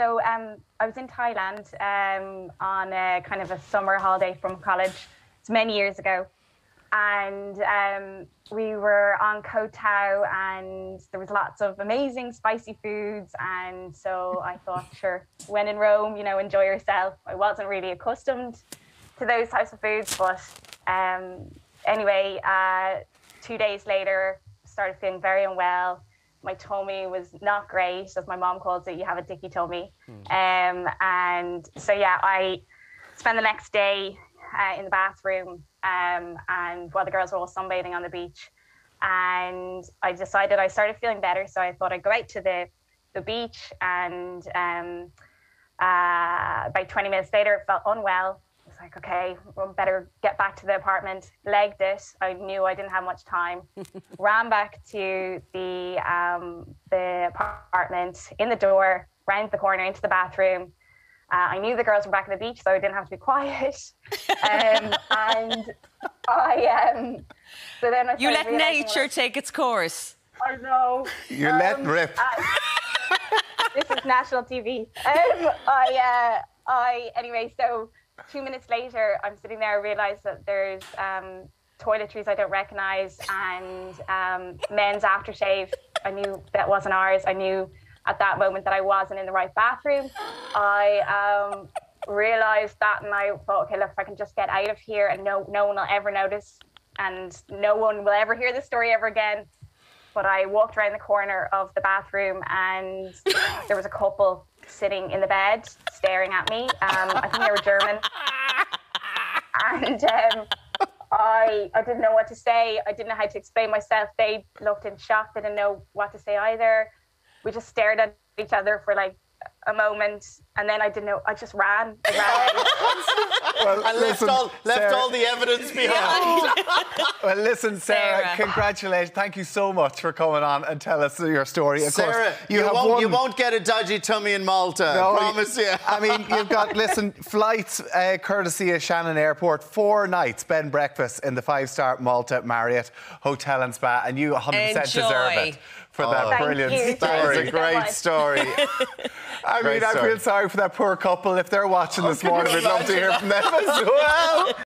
So um, I was in Thailand um, on a kind of a summer holiday from college. It's many years ago, and um, we were on Koh Tao, and there was lots of amazing spicy foods. And so I thought, sure, when in Rome, you know, enjoy yourself. I wasn't really accustomed to those types of foods, but um, anyway, uh, two days later, started feeling very unwell. My tummy was not great, as my mom calls it. You have a dicky tummy, um, and so yeah, I spent the next day uh, in the bathroom, um, and while the girls were all sunbathing on the beach, and I decided I started feeling better, so I thought I'd go out to the the beach, and um, uh, about 20 minutes later, it felt unwell. I was like, okay, well, better get back to the apartment. Legged it. I knew I didn't have much time. Ran back to the um, the apartment, in the door, round the corner into the bathroom. Uh, I knew the girls were back at the beach, so I didn't have to be quiet. Um, and I um, so then I You let nature like, take its course. I know. You're letting rip. uh, this is national TV. Um, I, uh, I, anyway, so two minutes later, I'm sitting there, I realise that there's um, toiletries I don't recognise and um, men's aftershave. I knew that wasn't ours. I knew at that moment that I wasn't in the right bathroom. I um, realised that and I thought, okay, look, if I can just get out of here and no, no one will ever notice and no one will ever hear this story ever again but I walked around the corner of the bathroom and there was a couple sitting in the bed staring at me. Um, I think they were German. And um, I, I didn't know what to say. I didn't know how to explain myself. They looked in shock, they didn't know what to say either. We just stared at each other for like a moment and then I didn't know. I just ran. I ran. Well, And left, all, left Sarah- all the evidence behind. Well, listen, Sarah, Sarah. congratulations. Thank you so much for coming on and tell us your story. Of Sarah, course, you, have won't, won. you won't get a dodgy tummy in Malta. No, I promise you. I mean, you've got, listen, flights uh, courtesy of Shannon Airport, four nights, bed and breakfast in the five star Malta Marriott Hotel and Spa, and you 100% deserve it for Oh. that Thank brilliant you. that is story. a great story. I mean, I feel sorry for that poor couple. If they're watching this morning, we'd love to hear from them as well.